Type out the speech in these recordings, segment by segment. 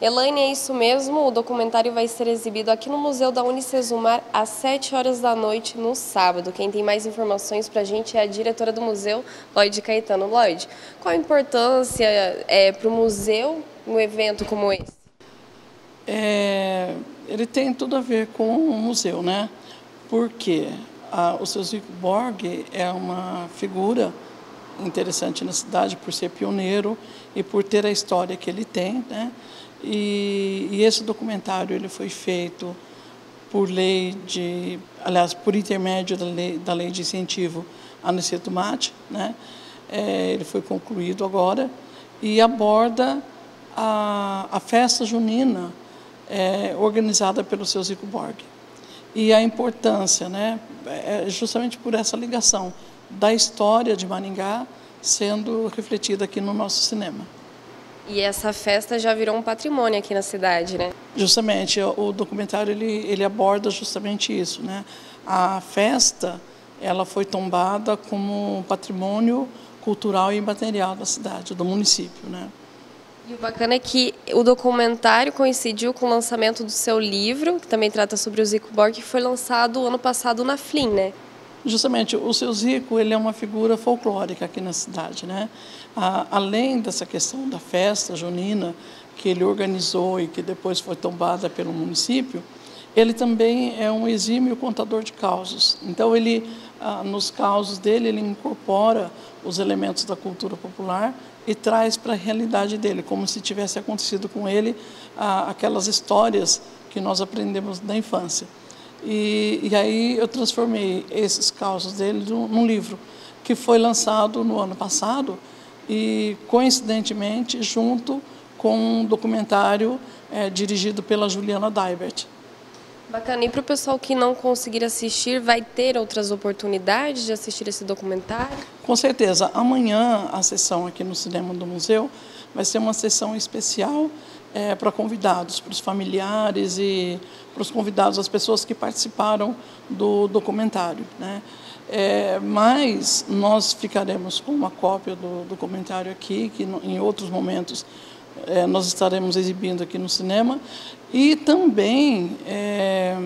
Elaine, é isso mesmo. O documentário vai ser exibido aqui no Museu da Unicesumar às 7 horas da noite no sábado. Quem tem mais informações para a gente é a diretora do museu, Lloyd Caetano. Lloyd, qual a importância é, para o museu um evento como esse? É, ele tem tudo a ver com o museu, né? Porque a, o seu Zico Borg é uma figura interessante na cidade por ser pioneiro e por ter a história que ele tem, né? E, e, esse documentário ele foi feito por lei de, aliás, por intermédio da lei, da lei de incentivo à Aniceto Mate, né? É, ele foi concluído agora e aborda a, a festa junina é, organizada pelo seu Zico Borg. E a importância, né, é justamente por essa ligação da história de Maringá sendo refletida aqui no nosso cinema. E essa festa já virou um patrimônio aqui na cidade, né? Justamente, o documentário ele, ele aborda justamente isso, né? A festa, ela foi tombada como patrimônio cultural e imaterial da cidade, do município, né? E o bacana é que o documentário coincidiu com o lançamento do seu livro, que também trata sobre o Zico Borg, que foi lançado ano passado na Flim, né? Justamente, o seu Zico ele é uma figura folclórica aqui na cidade, né? além dessa questão da festa junina que ele organizou e que depois foi tombada pelo município, ele também é um exímio contador de causos. Então ele, nos causos dele, ele incorpora os elementos da cultura popular e traz para a realidade dele, como se tivesse acontecido com ele aquelas histórias que nós aprendemos da infância. E, e aí eu transformei esses causos dele num, num livro que foi lançado no ano passado e, coincidentemente, junto com um documentário é, dirigido pela Juliana Daibert. Bacana. E para o pessoal que não conseguir assistir, vai ter outras oportunidades de assistir esse documentário? Com certeza. Amanhã, a sessão aqui no Cinema do Museu vai ser uma sessão especial é, para convidados, para os familiares e para os convidados, as pessoas que participaram do documentário. Né? É, mas nós ficaremos com uma cópia do documentário aqui, que em outros momentos é, nós estaremos exibindo aqui no cinema, e também é,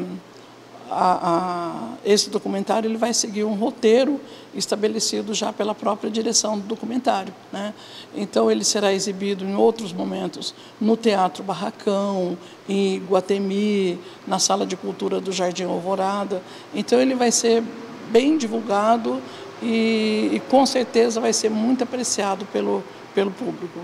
a, a, esse documentário ele vai seguir um roteiro estabelecido já pela própria direção do documentário. Né? Então, ele será exibido em outros momentos no Teatro Barracão, em Guatemi, na Sala de Cultura do Jardim Alvorada. Então, ele vai ser bem divulgado e, e com certeza vai ser muito apreciado pelo, pelo público.